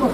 Shout,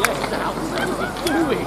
left out. What are you doing?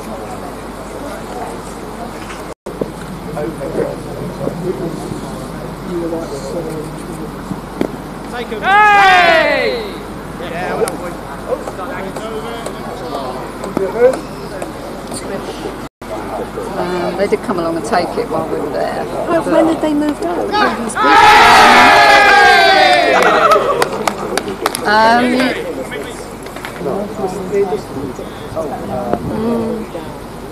Take him. Hey! Um, they did come along and take it while we were there. Well, when did they move out? Um, mm.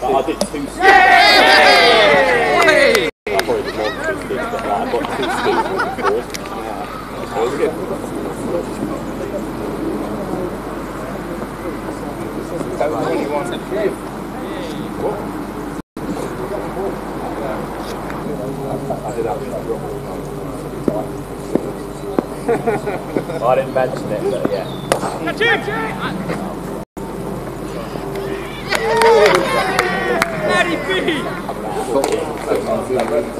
But I did two skills. I probably did more than two skills, but I got two skills before. Yeah. So it was good. I didn't mention it, but yeah. Спасибо.